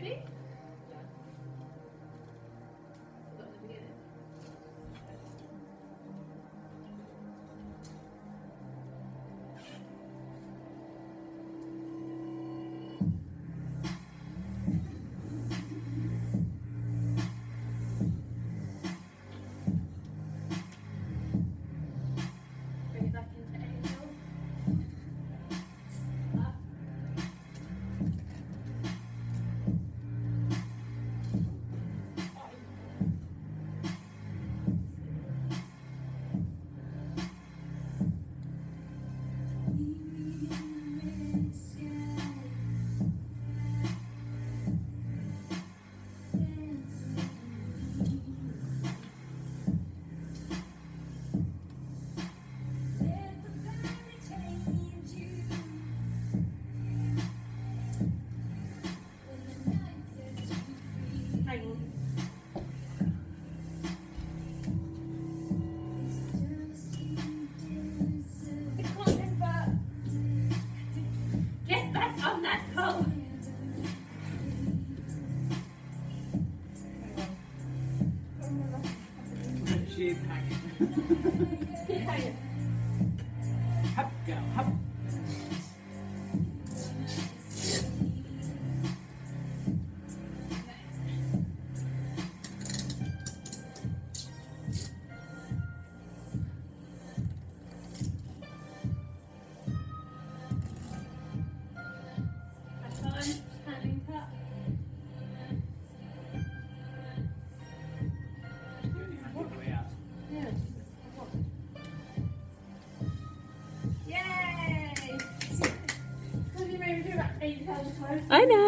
Ready? She's hop, go, hop. I know.